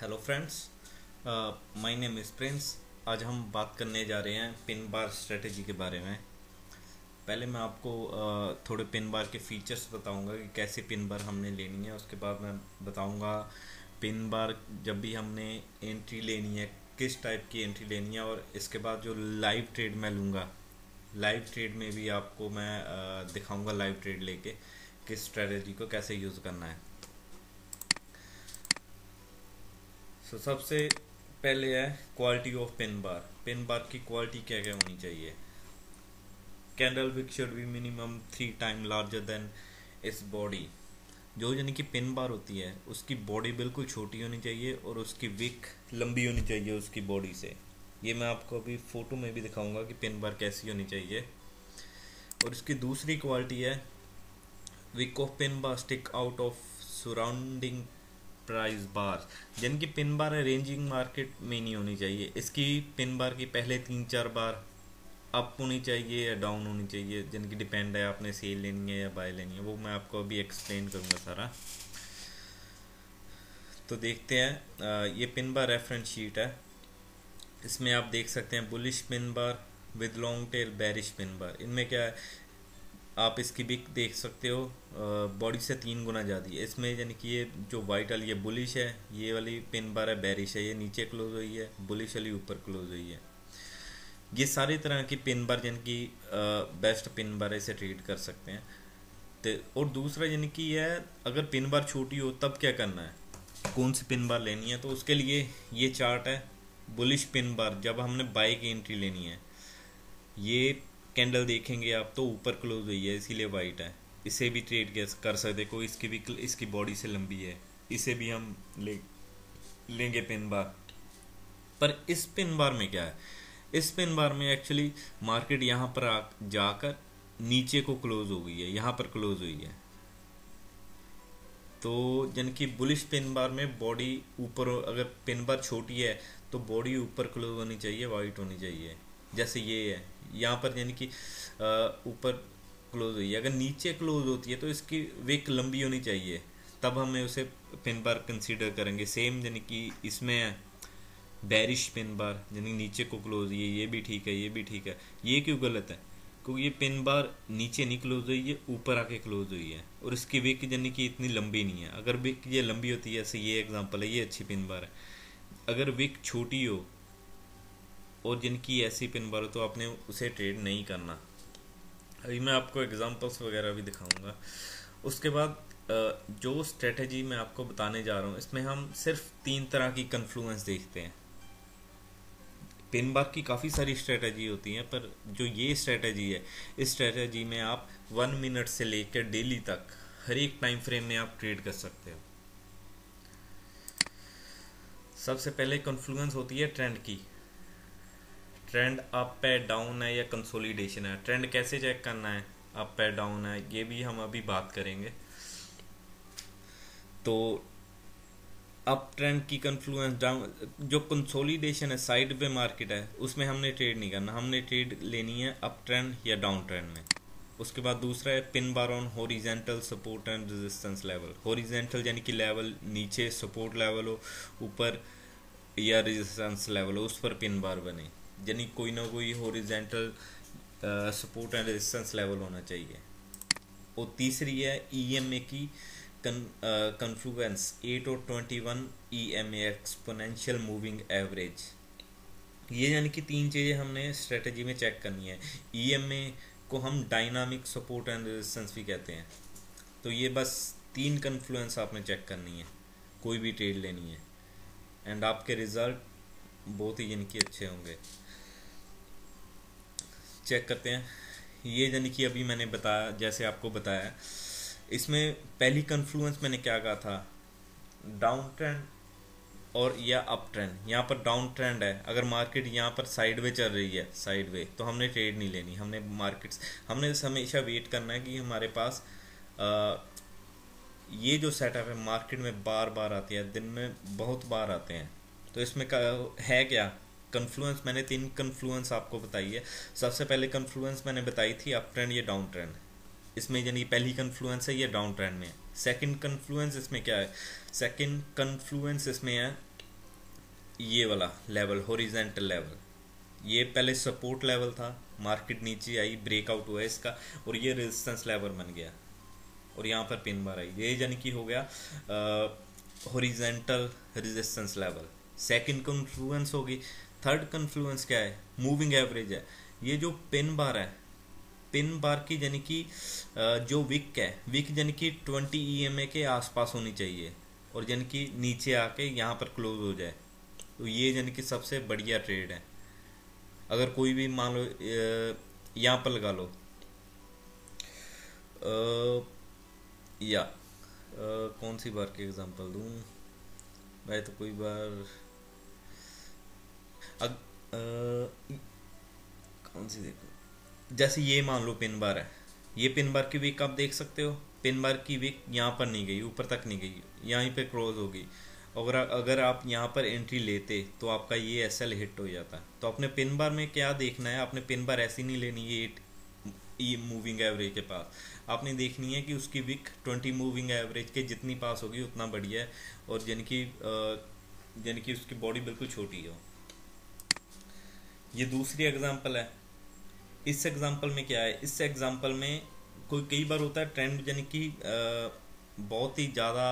Hello friends my name is Prince आज हम बात करने जा रहे हैं पिन बार स्ट्रेटजी के बारे में। पहले मैं आपको uh, थोड़े पिन बार के फीचर्स बताऊँगा कि कैसे पिन बार हमने लेनी है। उसके बाद मैं बताऊँगा पिन बार जब भी हमने एंट्री लेनी है किस टाइप की एंट्री लेनी है और इसके बाद जो लाइव ट्रेड मैं लूँगा। लाइव ट्रेड में भी आपको मैं uh, दिखाऊँगा लाइव ट्रेड लेके किस स्ट्रेटजी को कैसे यूज़ करना है। सो so, सबसे पहले है quality of pin bar pin bar की क्वालिटी क्या क्या होनी चाहिए? Candle wick should be minimum three time larger than इस बॉडी जो यानी कि पिन बार होती है उसकी बॉडी बिल्कुल छोटी होनी चाहिए और उसकी विक लंबी होनी चाहिए उसकी बॉडी से। ये मैं आपको अभी फ़ोटो में भी दिखाऊँगा कि पिन बार कैसी होनी चाहिए। और इसकी दूसरी क्वालिटी है wick of pin bar stick out of surrounding price bar जिनकी पिन बार रेंजिंग मार्केट में नहीं होनी चाहिए। इसकी पिन बार की पहले तीन चार बार अप होनी चाहिए या डाउन होनी चाहिए जिनकी डिपेंड है आपने सेल लेनी है या बाय लेनी है। वो मैं आपको अभी एक्सप्लेन करूँगा सारा। तो देखते हैं ये पिन बार रेफरेंस शीट है। इसमें आप देख सकते हैं bullish pin bar with long tail bearish pin bar इनमें क्या है? आप इसकी बिक देख सकते हो बॉडी से तीन गुना ज़्यादा। है इसमें यानी कि ये जो वाइट वाली, ये बुलिश है, ये वाली पिन बार है बैरिश है, ये नीचे क्लोज हुई है बुलिश वाली ऊपर क्लोज हुई है। ये सारी तरह की पिन बार यानी कि बेस्ट पिन बार इसे ट्रीट कर सकते हैं। तो और दूसरा यानी कि यह अगर पिन बार छोटी हो, तब क्या करना है? कौन सी पिन बार लेनी है? तो उसके लिए ये चार्ट है बुलिश पिन बार जब हमने बाई की एंट्री लेनी है। ये कैंडल देखेंगे आप तो ऊपर क्लोज हुई है, इसीलिए वाइट है। इसे भी ट्रेड कर सकते कोई इसकी भी इसकी बॉडी से लंबी है। इसे भी हम ले, लेंगे पिन बार पर इस पिन बार में क्या है? इस पिन बार में एक्चुअली मार्केट यहाँ पर आ, जाकर नीचे को क्लोज हो गई है। यहाँ पर क्लोज हुई है। तो की बुलिश पिन बार में बॉडी ऊपर, अगर पिन बार छोटी है तो बॉडी ऊपर क्लोज होनी चाहिए वाइट होनी चाहिए। जैसे ये है, यहाँ पर यानी कि ऊपर क्लोज हुई है। अगर नीचे क्लोज होती है तो इसकी विक लंबी होनी चाहिए। तब हमें उसे पिन बार कंसीडर करेंगे। सेम यानी कि इसमें बैरिश पिन बार यानी नीचे को क्लोज है ये भी ठीक है, ये भी ठीक है। ये क्यों गलत है? क्योंकि ये पिन बार नीचे नहीं क्लोज हुई, ये ऊपर आके क्लोज हुई है। और इसकी विक यानी कि इतनी लंबी नहीं है। अगर विक ये लंबी होती है ऐसे ये एग्जांपल है, ये अच्छी पिन बार है। अगर विक छोटी हो और जिनकी ऐसी पिन हो तो आपने उसे ट्रेड नहीं करना। अभी मैं आपको एग्जांपल्स वगैरह भी दिखाऊँगा। उसके बाद जो स्ट्रेटजी मैं आपको बताने जा रहा हूँ, इसमें हम सिर्फ़ तीन तरह की कन्फ्लुएंस देखते हैं। पिन बार की काफ़ी सारी स्ट्रेटजी होती हैं, पर जो ये स्ट्रेटजी है, इस स्ट्रेटजी में आप वन मिनट से लेकर डेली तक, हर एक टाइम फ्रेम में आप ट्रेड कर सकते हो। सबसे पहले कन्फ्लुएंस होती है ट्रेंड की। ट्रेंड अप है डाउन है या कंसोलिडेशन है? ट्रेंड कैसे चेक करना है? अप है डाउन है, ये भी हम अभी बात करेंगे। तो अप ट्रेंड की कन्फ्लुएंस डाउन जो कंसोलिडेशन है साइड पे मार्केट है, उसमें हमने ट्रेड नहीं करना। हमने ट्रेड लेनी है अप ट्रेंड या डाउन ट्रेंड में। उसके बाद दूसरा है pin bar on horizontal support and resistance level horizontal यानी कि लेवल नीचे सपोर्ट लेवल हो, ऊपर या रेजिस्टेंस लेवल हो, उस पर पिन बार बने। यानी कोई ना कोई horizontal support and resistance level होना चाहिए। और तीसरी है ईएमए e की कन्फ्लुएंस एट और twenty one E M exponential moving average ये यानी कि तीन चीज़ें हमने स्ट्रेटजी में चेक करनी है। ईएमए e को हम डायनामिक सपोर्ट एंड रेजिस्टेंस भी कहते हैं। तो ये बस तीन कन्फ्लुएंस आपने चेक करनी है। कोई भी ट्रेड लेनी है। एंड आपके रिज़ल्ट बहुत ही यानी कि अच्छे होंगे। चेक करते हैं। ये यानी कि अभी मैंने बताया जैसे आपको बताया इसमें पहली कन्फ्लुएंस मैंने क्या कहा था? डाउन ट्रेंड और या अप ट्रेंड यहाँ पर डाउन ट्रेंड है। अगर मार्केट यहाँ पर साइड वे चल रही है साइड वे तो हमने ट्रेड नहीं लेनी। हमने मार्केट्स हमने हमेशा वेट करना है कि हमारे पास आ, ये जो सेटअप है मार्केट में बार बार आती है दिन में बहुत बार आते हैं। तो इसमें है क्या? कन्फ्लुएंस मैंने तीन कन्फ्लुएंस आपको बताई है। सबसे पहले कन्फ्लुएंस मैंने बताई थी अप ट्रेंड या डाउन ट्रेंड इसमें यानी पहली कन्फ्लुएंस है ये डाउन ट्रेंड में? है सेकेंड कन्फ्लुएंस इसमें क्या है? सेकेंड कन्फ्लुएंस इसमें है ये वाला लेवल होरिजेंटल लेवल ये पहले सपोर्ट लेवल था मार्केट नीचे आई ब्रेकआउट हुआ इसका, और ये रेजिस्टेंस लेवल बन गया। और यहाँ पर पिन बार आई। ये यानी कि हो गया horizontal resistance level second confluence होगी। थर्ड कन्फ्लुएंस क्या है? मूविंग एवरेज है। ये जो पिन बार है पिन बार की यानी कि जो विक है विक यानी कि ट्वेंटी ई के आसपास होनी चाहिए और यानी कि नीचे आके यहाँ पर क्लोज हो जाए। तो ये यानी कि सबसे बढ़िया ट्रेड है। अगर कोई भी मान लो यहाँ पर लगा लो। आ, या आ, कौन सी बार की एग्जांपल दूँ? मैं तो कोई बार कौन सी देखो? जैसे ये मान लो पिन बार है। ये पिन बार की वीक आप देख सकते हो। पिन बार की वीक यहाँ पर नहीं गई, ऊपर तक नहीं गई। यहीं पे क्रॉस होगी और अगर आप यहाँ पर एंट्री लेते तो आपका ये एस एल हिट हो जाता। तो अपने पिन बार में क्या देखना है? आपने पिन बार ऐसी नहीं लेनी, ये ये मूविंग एवरेज के पास। आपने देखनी है कि उसकी विक ट्वेंटी मूविंग एवरेज के जितनी पास होगी, उतना बढ़िया है। और यानी कि यानी कि उसकी बॉडी बिल्कुल छोटी हो। ये दूसरी एग्जांपल है। इस एग्जांपल में क्या है? इस एग्जांपल में कोई कई बार होता है ट्रेंड यानी कि बहुत ही ज़्यादा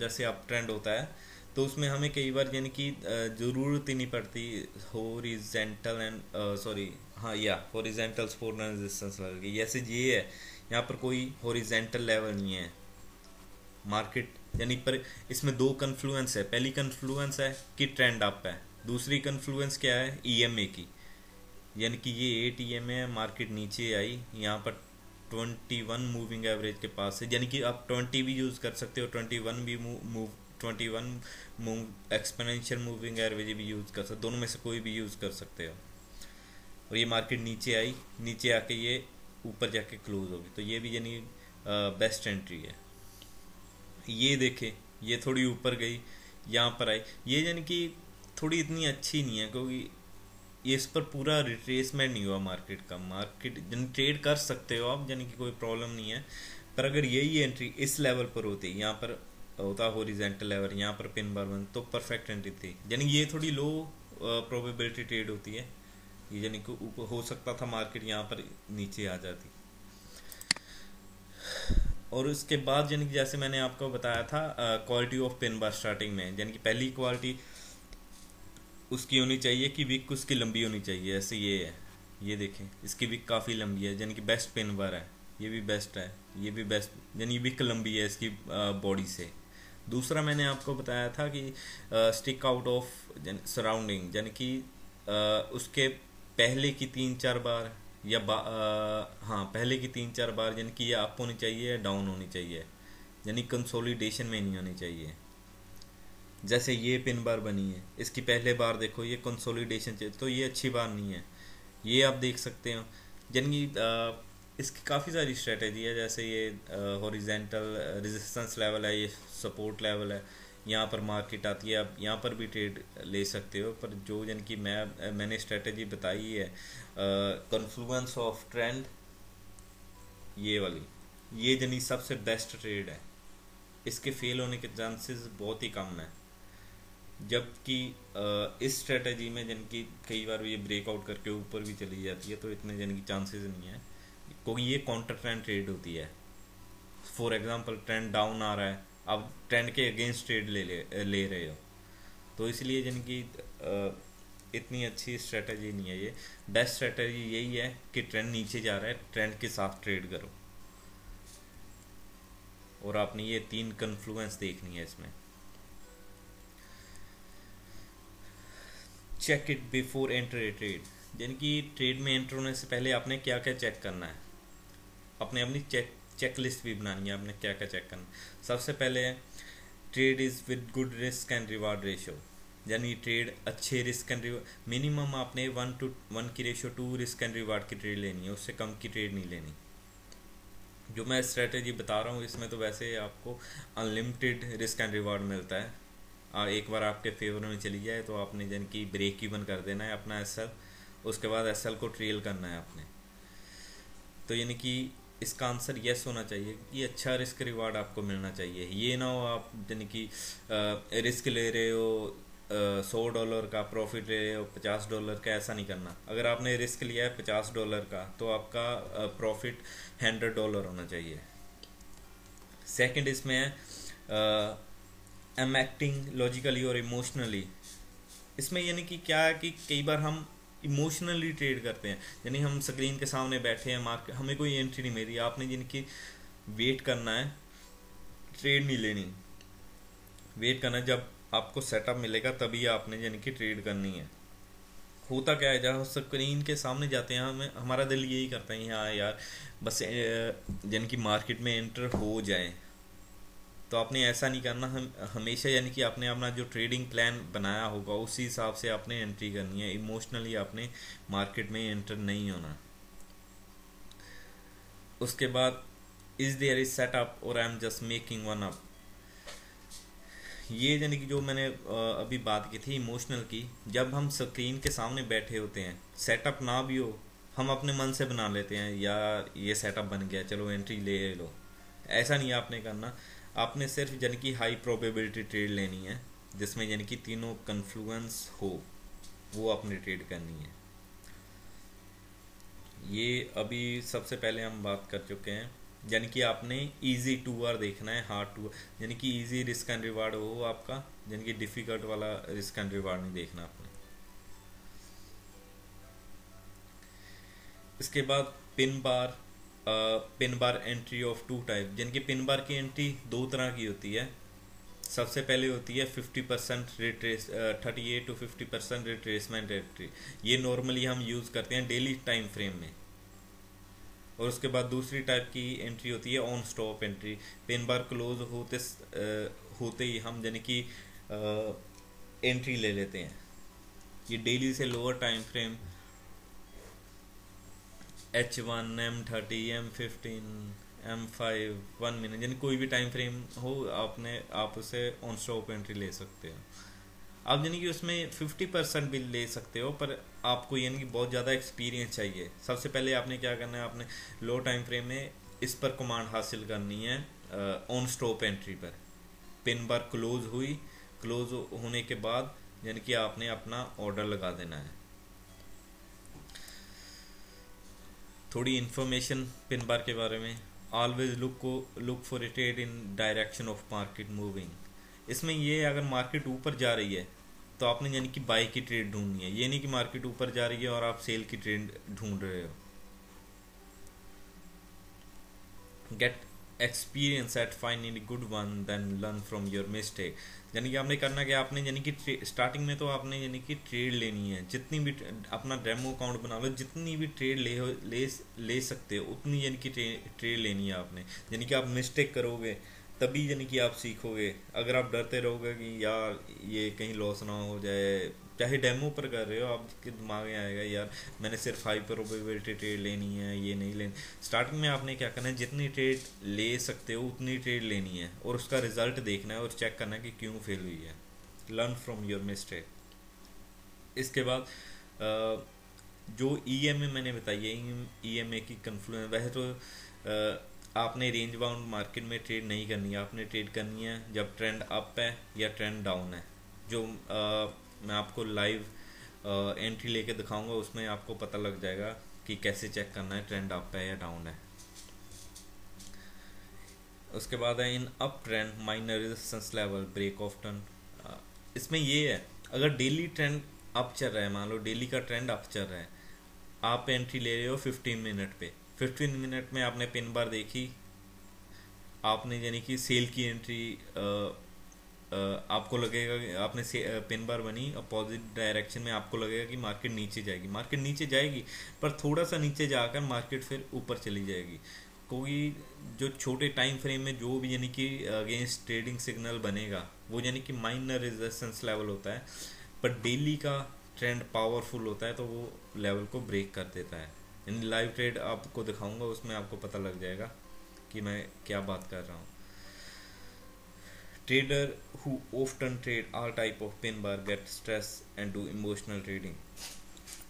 जैसे अप ट्रेंड होता है तो उसमें हमें कई बार यानी कि ज़रूरत ही नहीं पड़ती। होरिजेंटल एंड सॉरी हाँ या होरिजेंटल सपोर्ट रेजिस्टेंस की। जैसे ये है, यहाँ पर कोई होरिजेंटल लेवल नहीं है। मार्केट यानी पर इसमें दो कन्फ्लुएंस है। पहली कन्फ्लुएंस है कि ट्रेंड अप है। दूसरी कन्फ्लुएंस क्या है? ईएमए की। यानी कि ये एट ई है मार्केट नीचे आई, यहाँ पर ट्वेंटी वन मूविंग एवरेज के पास है। यानी कि आप ट्वेंटी भी यूज़ कर सकते हो ट्वेंटी वन भी move twenty one move exponential moving average भी यूज़ कर सकते दोनों में से कोई भी यूज़ कर सकते हो। और ये मार्केट नीचे आई, नीचे आके ये ऊपर जाके क्लोज होगी। तो ये भी यानी बेस्ट एंट्री है। ये देखे, ये थोड़ी ऊपर गई, यहाँ पर आई। ये यानी कि थोड़ी इतनी अच्छी नहीं है, क्योंकि इस पर पूरा रिट्रेसमेंट नहीं हुआ मार्केट का। मार्केट ट्रेड कर सकते हो आप, यानी कि कोई प्रॉब्लम नहीं है। पर अगर यही एंट्री इस लेवल पर होती, यहाँ पर होता होरिजेंटल लेवल यहाँ पर पिन बार वन तो परफेक्ट एंट्री थी। यानी ये थोड़ी लो प्रोबेबिलिटी ट्रेड होती है। ये यानी कि हो सकता था मार्केट यहाँ पर नीचे आ जाती। और उसके बाद यानी कि जैसे मैंने आपको बताया था quality of pin bar starting में, यानी कि पहली क्वालिटी उसकी होनी चाहिए कि विक उसकी लंबी होनी चाहिए ऐसे ये है। ये देखें इसकी विक काफ़ी लंबी है यानी कि बेस्ट पिन बार है। ये भी बेस्ट है ये भी बेस्ट यानी विक लंबी है इसकी बॉडी से। दूसरा मैंने आपको बताया था कि स्टिक आउट ऑफ़ सराउंडिंग यानी कि उसके पहले की तीन चार बार या बा, आ, हाँ पहले की तीन चार बार यानी कि ये अप होनी चाहिए या डाउन होनी चाहिए। यानी कंसोलिडेशन में नहीं होनी चाहिए। जैसे ये पिन बार बनी है, इसकी पहले बार देखो, ये कंसोलिडेशन चाहिए तो ये अच्छी बार नहीं है। ये आप देख सकते हो। यानी इसकी काफ़ी सारी स्ट्रेटेजी है, जैसे ये हॉरिजेंटल रेजिस्टेंस लेवल है, ये सपोर्ट लेवल है। यहाँ पर मार्केट आती है, आप यहाँ पर भी ट्रेड ले सकते हो, पर जो जन की मैं मैंने स्ट्रेटजी बताई है कन्फ्लुएंस ऑफ़ ट्रेंड ये वाली। ये जनी सबसे बेस्ट ट्रेड है। इसके फेल होने के चांसेस बहुत ही कम है। जबकि इस स्ट्रेटजी में जिनकी कई बार ये ब्रेकआउट करके ऊपर भी चली जाती है तो इतने जन की चांसेस नहीं है। क्योंकि ये काउंटर ट्रेंड ट्रेड होती है। फॉर एग्जांपल ट्रेंड डाउन आ रहा है। अब ट्रेंड के अगेंस्ट ट्रेड ले ले ले रहे हो। तो इसलिए जिनकी इतनी अच्छी स्ट्रेटजी नहीं है ये। बेस्ट स्ट्रेटजी यही है कि ट्रेंड नीचे जा रहा है ट्रेंड के साथ ट्रेड करो। और आपने ये तीन कन्फ्लुएंस देखनी है इसमें। Check it before enter trade यानी कि ट्रेड में एंटर होने से पहले आपने क्या क्या चेक करना है? अपने अपनी चेक चेक लिस्ट भी बनानी है, आपने क्या क्या चेक करना है? सबसे पहले trade is with good risk and reward ratio यानी ट्रेड अच्छे रिस्क एंड मिनिमम आपने वन टू वन की ratio to risk and reward की ट्रेड लेनी है, उससे कम की ट्रेड नहीं लेनी। जो मैं स्ट्रेटेजी बता रहा हूँ, इसमें तो वैसे आपको अनलिमिटेड रिस्क एंड रिवार्ड मिलता है। एक बार आपके फेवर में चली जाए तो आपने जन की ब्रेक इवन कर देना है अपना एसएल उसके बाद एसएल को ट्रेल करना है आपने। तो यानी कि इसका आंसर यस होना चाहिए कि अच्छा रिस्क रिवार्ड आपको मिलना चाहिए। ये ना हो आप यानी कि रिस्क ले रहे हो सौ डॉलर का प्रॉफिट ले रहे हो, पचास डॉलर का, ऐसा नहीं करना। अगर आपने रिस्क लिया है पचास डॉलर का तो आपका प्रॉफिट हंड्रेड डॉलर होना चाहिए। सेकंड इसमें है एम एक्टिंग लॉजिकली और इमोशनली इसमें यानी कि क्या है कि कई बार हम इमोशनली ट्रेड करते हैं। यानी हम स्क्रीन के सामने बैठे हैं मार्केट हमें कोई एंट्री नहीं मिली। आपने जिनकी वेट करना है ट्रेड नहीं लेनी। वेट करना जब आपको सेटअप मिलेगा, तभी आपने यानी कि ट्रेड करनी है। होता क्या है जब स्क्रीन के सामने जाते हैं, हमें हमारा दिल यही करता है हाँ यार, बस यानी कि मार्केट में एंटर हो जाए। तो आपने ऐसा नहीं करना, हम, हमेशा यानी कि आपने अपना जो ट्रेडिंग प्लान बनाया होगा, उसी हिसाब से आपने एंट्री करनी है। इमोशनली आपने मार्केट में एंटर नहीं होना। उसके बाद इज़ देयर इज़ सेटअप और I am just making one up ये यानी कि जो मैंने अभी बात की थी इमोशनल की, जब हम स्क्रीन के सामने बैठे होते हैं सेटअप ना भी हो, हम अपने मन से बना लेते हैं, या ये सेटअप बन गया, चलो एंट्री ले लो। ऐसा नहीं आपने करना। आपने सिर्फ़ यानी कि हाई प्रोबेबिलिटी ट्रेड लेनी है, जिसमें यानी कि तीनों कन्फ्लुएंस हो, वो आपने ट्रेड करनी है। ये अभी सबसे पहले हम बात कर चुके हैं। यानी कि आपने इजी टू आर देखना है हार्ड टू यानी कि इजी रिस्क एंड रिवार्ड हो आपका, यानी कि डिफ़िकल्ट वाला रिस्क एंड रिवार्ड नहीं देखना आपने। इसके बाद pin bar pin bar entry of two type जिनकी पिन बार की एंट्री दो तरह की होती है। सबसे पहले होती है 50 percent retrace thirty eight to fifty percent retracement entry ये नॉर्मली हम यूज़ करते हैं डेली टाइम फ्रेम में। और उसके बाद दूसरी टाइप की एंट्री होती है on stop entry pin bar close होते आ, होते ही हम यानी कि एंट्री ले लेते हैं। ये डेली से lower time frame H one M thirty M fifteen M five one minute यानी कोई भी टाइम फ्रेम हो, आपने, आप उसे ऑन स्टॉप एंट्री ले सकते हो। आप यानी कि उसमें फिफ्टी परसेंट भी ले सकते हो, पर आपको यानी कि बहुत ज़्यादा एक्सपीरियंस चाहिए। सबसे पहले आपने क्या करना है, आपने लो टाइम फ्रेम में इस पर कमांड हासिल करनी है ऑन स्टॉप एंट्री पर। पिन बार क्लोज हुई क्लोज होने के बाद यानी कि आपने अपना ऑर्डर लगा देना है। थोड़ी इन्फॉर्मेशन पिन बार के बारे में। ऑलवेज लुक को look for it in direction of market moving इसमें ये अगर मार्केट ऊपर जा रही है तो आपने यानी कि बाई की ट्रेड ढूंढनी है। ये नहीं कि मार्केट ऊपर जा रही है और आप सेल की ट्रेड ढूंढ रहे हो। Get experience at finding good one then learn from your mistake यानी कि आपने करना क्या? आपने यानी कि स्टार्टिंग में तो आपने यानी कि ट्रेड लेनी है। जितनी भी अपना डेमो अकाउंट बना लो, जितनी भी ट्रेड ले ले ले सकते हो, उतनी यानी कि ट्रेड लेनी है आपने। यानी कि आप मिस्टेक करोगे, तभी यानी कि आप सीखोगे। अगर आप डरते रहोगे कि यार ये कहीं लॉस ना हो जाए चाहे डेमो पर कर रहे हो? आपके दिमाग में आएगा, यार, मैंने सिर्फ़ हाई प्रोबेबिलिटी ट्रेड लेनी है, ये नहीं लेनी स्टार्टिंग में आपने क्या करना है, जितनी ट्रेड ले सकते हो, उतनी ट्रेड लेनी है और उसका रिज़ल्ट देखना है और चेक करना है कि क्यों फेल हुई है. लर्न फ्रॉम योर मिस्टेक इसके बाद जो ई एम ए मैंने बताई है ई एम ए की कन्फ्लुएंस वह तो आपने रेंज बाउंड मार्केट में ट्रेड नहीं करनी है। आपने ट्रेड करनी है जब ट्रेंड अप है या ट्रेंड डाउन है। जो मैं आपको लाइव एंट्री लेके दिखाऊँगा, उसमें आपको पता लग जाएगा कि कैसे चेक करना है ट्रेंड अप है या डाउन है। उसके बाद है, in up trend minor resistance level break of turn इसमें ये है, अगर डेली ट्रेंड अप चल रहा है, मान लो डेली का ट्रेंड अप चल रहा है, आप एंट्री ले रहे हो 15 मिनट पे। 15 मिनट में आपने पिन बार देखी, आपने यानी कि सेल की एंट्री आपको लगेगा कि आपने पिन बार बनी अपोजिट डायरेक्शन में आपको लगेगा कि मार्केट नीचे जाएगी। मार्केट नीचे जाएगी, पर थोड़ा सा नीचे जाकर मार्केट फिर ऊपर चली जाएगी। क्योंकि जो छोटे टाइम फ्रेम में जो भी यानी कि अगेंस्ट ट्रेडिंग सिग्नल बनेगा, वो यानी कि माइनर रेजिस्टेंस लेवल होता है, पर डेली का ट्रेंड पावरफुल होता है तो वो लेवल को ब्रेक कर देता है। यानी लाइव ट्रेड आपको दिखाऊँगा, उसमें आपको पता लग जाएगा कि मैं क्या बात कर रहा हूँ। Trader who often trade all type of pin bar, get stress and do emotional trading.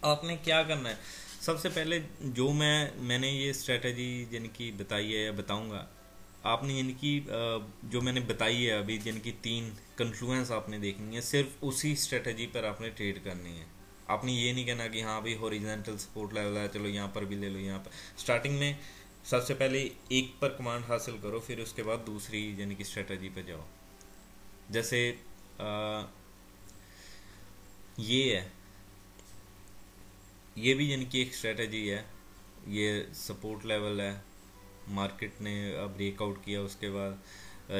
आपने क्या करना है? सबसे पहले जो मैं, मैंने ये स्ट्रेटजी यानी कि बताई है या बताऊँगा, आपने यानी कि जो मैंने बताई है अभी, यानी कि तीन कन्फ्लुएंस आपने देखनी है, सिर्फ़ उसी स्ट्रेटजी पर आपने ट्रेड करनी है। आपने ये नहीं कहना कि हाँ भाई हॉरिजेंटल सपोर्ट लेवल है चलो यहाँ पर भी ले लो, यहाँ पर। स्टार्टिंग में सबसे पहले एक पर कमांड हासिल करो, फिर उसके बाद दूसरी यानी कि स्ट्रेटजी पर जाओ। जैसे आ, ये है। ये भी यानी कि एक स्ट्रेटजी है ये सपोर्ट लेवल है। मार्केट ने ब्रेकआउट किया उसके बाद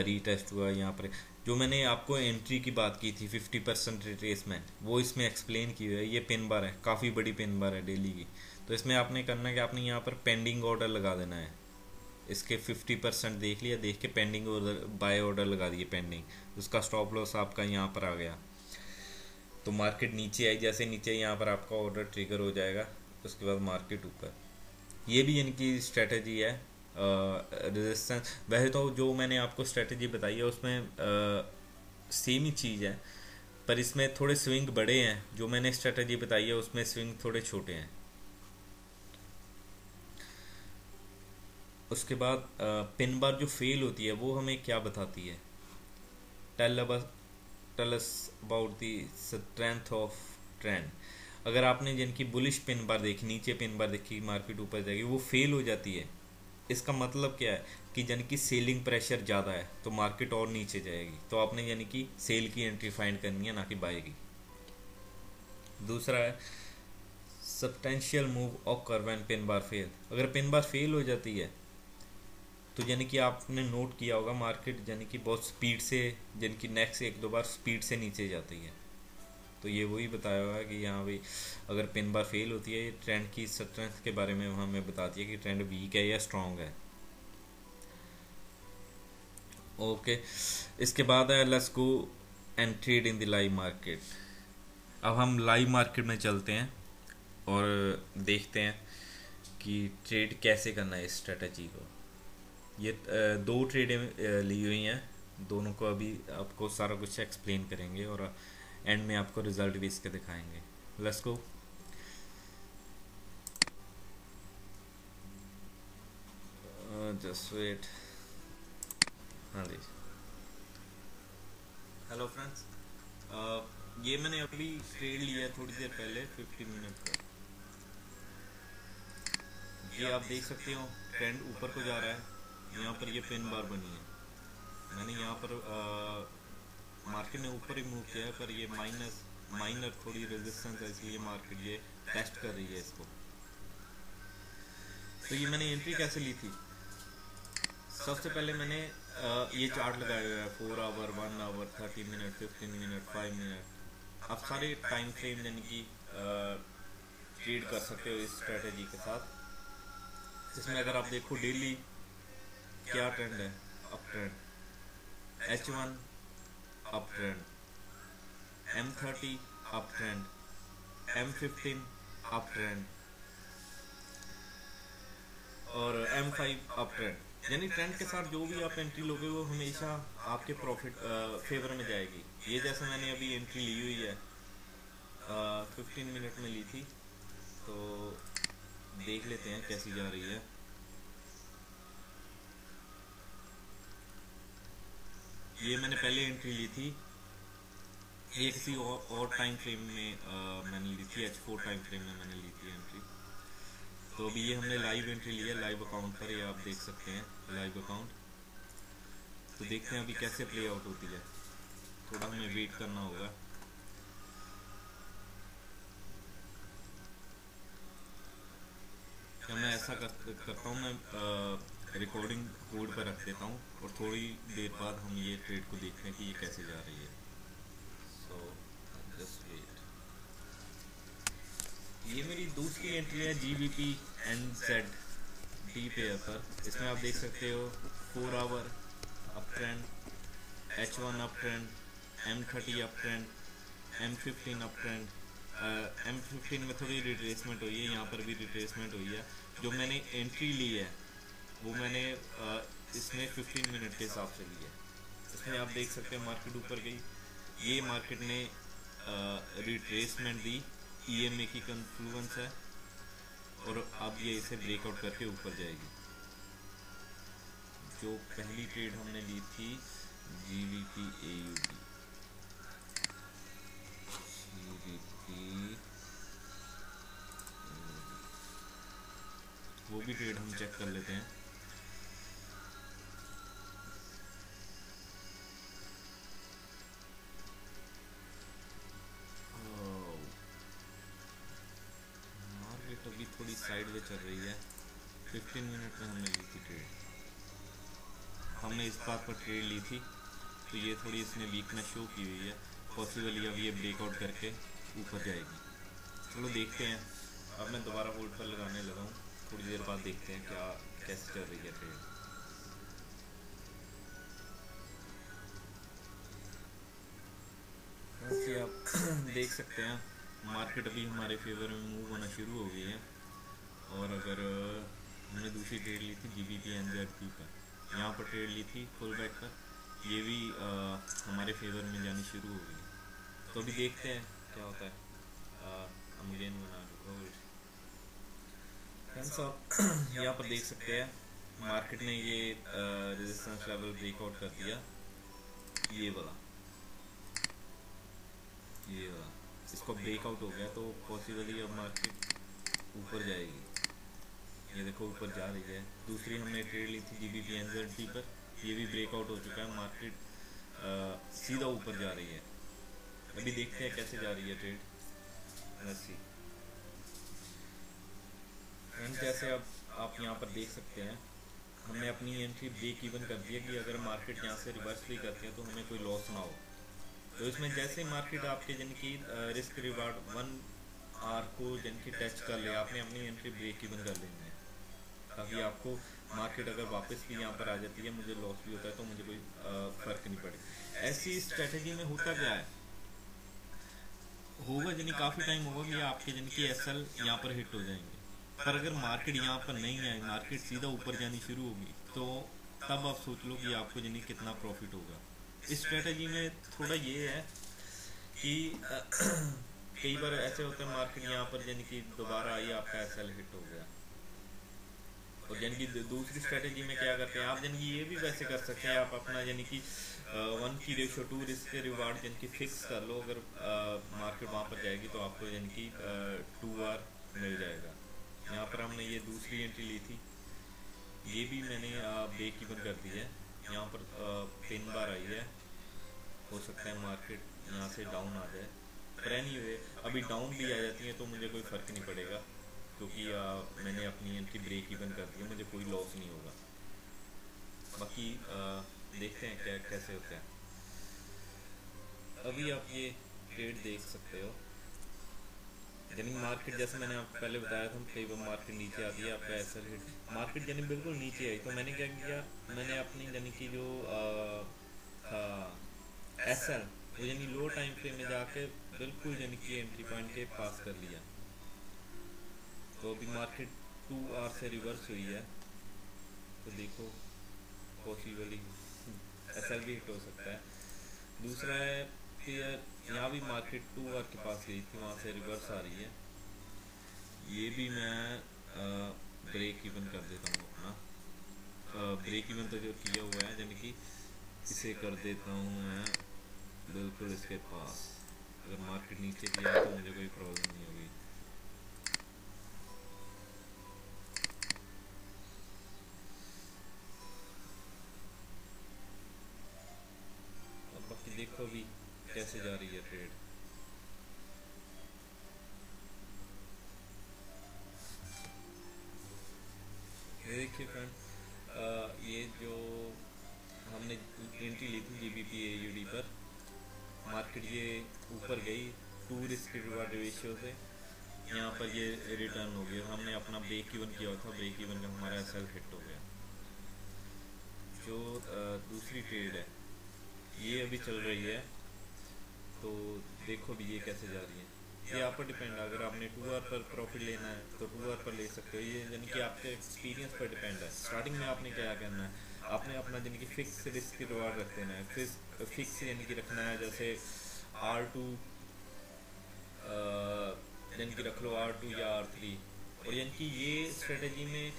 रीटेस्ट हुआ यहाँ पर। जो मैंने आपको एंट्री की बात की थी 50 परसेंट रिट्रेसमेंट वो इसमें एक्सप्लेन की हुई है। ये पिन बार है काफ़ी बड़ी पिन बार है डेली की। तो इसमें आपने करना है कि आपने यहाँ पर पेंडिंग ऑर्डर लगा देना है। इसके 50 परसेंट देख लिया, देख के पेंडिंग ऑर्डर बाय ऑर्डर लगा दिए पेंडिंग उसका स्टॉप लॉस आपका यहाँ पर आ गया. तो मार्केट नीचे आई, जैसे नीचे यहाँ पर आपका ऑर्डर ट्रिगर हो जाएगा, उसके बाद मार्केट ऊपर. ये भी इनकी स्ट्रेटजी है रेजिस्टेंस वैसे तो जो मैंने आपको स्ट्रेटजी बताई है, उसमें सेम ही चीज़ है, पर इसमें थोड़े स्विंग बड़े हैं. जो मैंने स्ट्रेटजी बताई है, उसमें स्विंग थोड़े छोटे हैं. उसके बाद पिन बार जो फेल होती है, वो हमें क्या बताती है? Tell tell us about the strength of trend अगर आपने जिनकी बुलिश पिन बार देखी, नीचे पिन बार देखी मार्केट ऊपर जाएगी, वो फेल हो जाती है। इसका मतलब क्या है? कि यानी कि सेलिंग प्रेशर ज़्यादा है तो मार्केट और नीचे जाएगी। तो आपने यानी कि सेल की एंट्री फाइंड करनी है, ना कि बाय की। दूसरा है सब्सटेंशियल मूव ऑफ़ कर वैन पिन बार फेल अगर पिन बार फेल हो जाती है तो यानी कि आपने नोट किया होगा मार्केट यानी कि बहुत स्पीड से, यानी कि नेक्स्ट एक दो बार स्पीड से नीचे जाती है। तो ये वही बताया हुआ है कि यहाँ भाई अगर पिन बार फेल होती है ट्रेंड की स्ट्रेंथ के बारे में हमें बताती है कि ट्रेंड वीक है या स्ट्रॉन्ग है। ओके इसके बाद है let's go and trade in the live market अब हम लाइव मार्केट में चलते हैं और देखते हैं कि ट्रेड कैसे करना है इस स्ट्रेटजी को। ये दो ट्रेडें ली हुई हैं। दोनों को अभी आपको सारा कुछ एक्सप्लेन करेंगे और एंड में आपको रिज़ल्ट भी इसके दिखाएँगे। लेट्स गो जस्ट वेट हाँ जी। हेलो फ्रेंड्स ये मैंने अभी ट्रेड लिया है थोड़ी देर पहले 50 मिनट का ये आप देख सकते हो ट्रेंड ऊपर को जा रहा है। यहाँ पर ये पिन बार बनी है। मैंने यहाँ पर मार्केट ने ऊपर ही मूव किया है पर ये माइनस माइनर थोड़ी रेजिस्टेंस है इसलिए मार्केट ये टेस्ट कर रही है इसको। तो ये मैंने एंट्री कैसे ली थी? सबसे पहले मैंने आ, ये चार्ट लगाया हुआ है four hour one hour thirty minute fifteen minute five minute आप सारे टाइम फ्रेम यानी कि ट्रेड कर सकते हो इस स्ट्रेटेजी के साथ। इसमें अगर आप देखो डेली क्या ट्रेंड है? Up trend H one uptrend M30 uptrend. M15 uptrend. और M5 uptrend. यानी ट्रेंड के साथ जो भी आप एंट्री लोगे, वो हमेशा आपके प्रॉफिट फेवर में जाएगी। ये जैसे मैंने अभी एंट्री ली हुई है फिफ्टीन मिनट में ली थी तो देख लेते हैं कैसी जा रही है। ये मैंने पहले एंट्री ली थी। ये किसी और, और टाइम फ्रेम में आ, मैंने ली थी एच फोर टाइम फ्रेम में मैंने ली थी एंट्री तो अभी ये हमने लाइव एंट्री लिया लाइव अकाउंट पर ये आप देख सकते हैं लाइव अकाउंट तो देखते हैं अभी कैसे प्ले आउट होती है। थोड़ा हमें वेट करना होगा। मैं ऐसा कर, करता हूँ मैं आ, रिकॉर्डिंग कोड पर रख देता हूँ और थोड़ी देर बाद हम ये ट्रेड को देखते हैं कि ये कैसे जा रही है। सो जस्ट वेट ये मेरी दूसरी एंट्री है G B P N Z D pair पर। इसमें आप देख सकते हो four hour up trend H one up trend M thirty up trend M fifteen up trend M fifteen में थोड़ी रिट्रेसमेंट हुई है, यहाँ पर भी रिट्रेसमेंट हुई है। जो मैंने एंट्री ली है वो मैंने इसमें 15 मिनट के हिसाब से लिया। इसमें आप देख सकते हैं मार्केट ऊपर गई। ये मार्केट ने रिट्रेसमेंट दी। ईएमए की कंफ्लुएंस है। और अब ये इसे ब्रेकआउट करके ऊपर जाएगी। जो पहली ट्रेड हमने ली थी G V P A U D वो भी ट्रेड हम चेक कर लेते हैं। में चल रही है। 15 मिनट में हमने ली थी ट्रेड हमने इस बात पर ट्रेड ली थी तो ये थोड़ी इसने वीकनेस शो की हुई है। पॉसिबली अब ये ब्रेकआउट करके ऊपर जाएगी। चलो देखते हैं। अब मैं दोबारा होल्ड पर लगाने लगा हूँ। थोड़ी देर बाद देखते हैं क्या, कैसे चल रही है ट्रेड आप देख सकते हैं मार्केट अभी हमारे फेवर में मूव होना शुरू हो गई है। और अगर हमने दूसरी ट्रेड ली थी G B P N Z P पर। यहाँ पर ट्रेड ली थी फुल बैक पर। ये भी आ, हमारे फेवर में जानी शुरू हो गई। तो अभी देखते हैं क्या होता है। अमगेन बना फ्रेंड्स यहाँ पर देख सकते हैं। मार्केट ने ये रेजिस्टेंस लेवल ब्रेकआउट कर दिया। ये वाला। ये वाला। इसको ब्रेकआउट हो गया तो पॉसिबली अब मार्केट ऊपर जाएगी। ये देखो, ऊपर जा रही है। दूसरी हमने ट्रेड ली थी जी बी पी पर। ये भी ब्रेकआउट हो चुका है। मार्केट सीधा ऊपर जा रही है। अभी देखते हैं कैसे जा रही है ट्रेड सी एंड जैसे अब आप यहाँ पर देख सकते हैं। हमने अपनी एंट्री ब्रेक इवन कर दिया कि अगर मार्केट यहाँ से रिवर्स भी करती है तो हमें कोई लॉस ना हो। तो इसमें जैसे मार्केट आपके जन की रिस्क रिवार्ड वन आर को जन की टच कर ले आपने अपनी एंट्री ब्रेक इवन कर लेनी है ताकि आपको मार्केट अगर वापस भी यहाँ पर आ जाती है, मुझे लॉस भी होता है तो मुझे कोई फ़र्क नहीं पड़े ऐसी स्ट्रेटेजी में होता क्या है? होगा जनी काफ़ी टाइम होगा कि आपके जन की एस एल यहाँ पर हिट हो जाएँगे। पर अगर मार्केट यहाँ पर नहीं आए मार्केट सीधा ऊपर जानी शुरू होगी तो तब आप सोच लो कि आपको जनी कितना प्रॉफिट होगा। इस स्ट्रेटजी में थोड़ा ये है कि कई बार ऐसे होता है मार्केट यहाँ पर यानी कि दोबारा आई आपका एस हिट हो गया। और यानी कि दूसरी स्ट्रेटेजी में क्या करते हैं, आप यानी कि ये भी वैसे कर सकते हैं, आप अपना यानी कि वन की रेशो टू रिस्क रिवार्ड यानी कि फिक्स कर लो, अगर मार्केट वहाँ पर जाएगी तो आपको यानी कि टू आर मिल जाएगा। यहाँ पर हमने ये दूसरी एंट्री ली थी। ये भी मैंने ब्रेक इवन कर दी है। यहाँ पर तीन बार आई है। हो सकता है मार्केट यहाँ से डाउन आ जाए। पर एनी वे अभी डाउन भी आ जाती है तो मुझे कोई फ़र्क नहीं पड़ेगा क्योंकि आ, मैंने अपनी एंट्री ब्रेक इवन कर दी है मुझे कोई लॉस नहीं होगा। बाकी देखते हैं क्या कैसे होता है। अभी आप ये ट्रेड देख सकते हो। यानी मार्केट जैसे मैंने आपको पहले बताया था कई बार मार्केट नीचे आती है आपका ऐसा रेट मार्केट यानी बिल्कुल नीचे आई। तो मैंने क्या किया मैंने अपनी यानी कि जो एस एल वो यानी लो टाइम फ्रेम में जाके बिल्कुल यानी कि एंट्री पॉइंट के पास कर लिया। तो अभी मार्केट टू आवर से रिवर्स हुई है। तो देखो पॉसिबली एस एल भी हिट हो सकता है। दूसरा है, फिर यहाँ भी मार्केट टू आवर के पास गई थी, वहाँ से रिवर्स आ रही है। ये भी मैं ब्रेक इवन कर देता हूँ अपना। ब्रेक इवन तो जो किया हुआ है, यानी कि इसे कर देता हूँ मैं। बिल्कुल इसके पास। अगर मार्केट नीचे किया तो मुझे कोई प्रॉब्लम नहीं होगी। देखो भी कैसे जा रही है ट्रेड देखिए फ्रेंड ये जो हमने एंट्री ली थी जीबीपी एयूडी पर मार्केट ये ऊपर गई टू रिस्क रिवार्ड रेशियो से। यहाँ पर ये रिटर्न हो गया। हमने अपना ब्रेक इवन किया था। ब्रेक इवन का हमारा एस हिट हो गया। जो दूसरी ट्रेड है, ये अभी चल रही है। तो देखो भी ये कैसे जा रही है। ये आप पर डिपेंड है। अगर आपने टू आवर पर प्रॉफिट लेना है तो टू आवर पर ले सकते हो। ये यानी कि आपके एक्सपीरियंस पर डिपेंड है। स्टार्टिंग में आपने क्या करना है? आपने अपना यानी कि फिक्स रिस्क की रिवार्ड रख देना है। फिक्स फिक्स यानी कि रखना है, जैसे आर टू यानी कि रख लो आर टू या आर थ्री और यानी कि ये स्ट्रेटजी में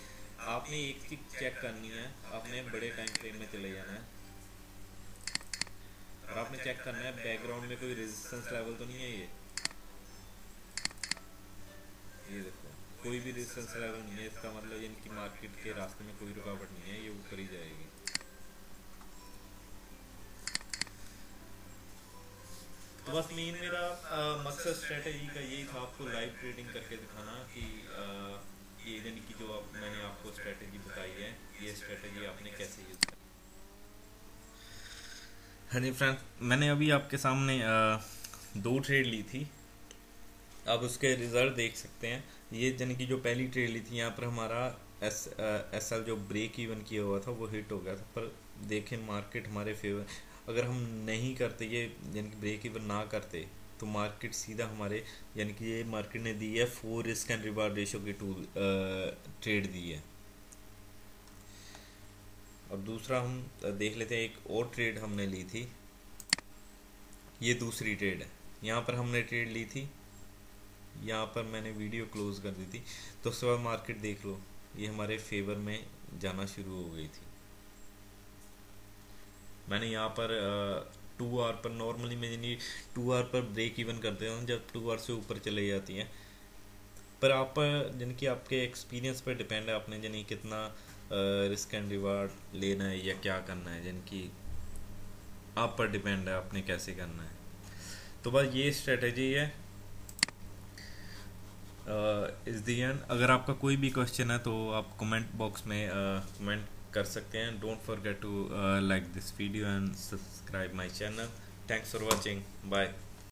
आपने एक चीज़ चेक करनी है, आपने बड़े टाइम फ्रेम में चले जाना है। और आपने चेक करना है बैकग्राउंड में कोई रेजिस्टेंस लेवल तो नहीं है ये? ये देखो। कोई भी रेजिस्टेंस लेवल नहीं है इसका मतलब इनकी मार्केट के रास्ते में कोई रुकावट नहीं है ये ऊपर ही जाएगी। तो बस मेन मेरा मकसद स्ट्रेटजी का यही था आपको लाइव ट्रेडिंग करके दिखाना कि ये यानी कि जो आप मैंने आपको स्ट्रेटजी बताई है ये स्ट्रेटजी आपने कैसे यूज़ करनी हाँ जी फ्रेंड मैंने अभी आपके सामने आ, दो ट्रेड ली थी। आप उसके रिज़ल्ट देख सकते हैं। ये यानी कि जो पहली ट्रेड ली थी, यहाँ पर हमारा एस एस एल जो ब्रेक इवन किया हुआ था, वो हिट हो गया था, पर देखें मार्केट हमारे फेवर अगर हम नहीं करते, ये यानी कि ब्रेक इवन ना करते तो मार्केट सीधा हमारे, यानी कि ये मार्केट ने दी है four risk and reward ratio की टूल ट्रेड दी है। और दूसरा हम देख लेते हैं, एक और ट्रेड हमने ली थी। ये दूसरी ट्रेड है। यहाँ पर हमने ट्रेड ली थी। यहाँ पर मैंने वीडियो क्लोज कर दी थी। तो उसके बाद मार्केट देख लो, ये हमारे फेवर में जाना शुरू हो गई थी। मैंने यहाँ पर टू आर पर नॉर्मली मैं यानी टू आवर पर ब्रेक इवन करते हूँ, जब टू आवर से ऊपर चले जाती हैं। पर आप यानी कि आपके एक्सपीरियंस पर डिपेंड है, आपने यानी कितना रिस्क एंड रिवार्ड लेना है या क्या करना है यानी कि आप पर डिपेंड है, आपने कैसे करना है। तो बस ये स्ट्रेटजी है। इस दी एंड अगर आपका कोई भी क्वेश्चन है तो आप कमेंट बॉक्स में कमेंट uh, कर सकते हैं। Don't forget to like this video and subscribe my channel thanks for watching bye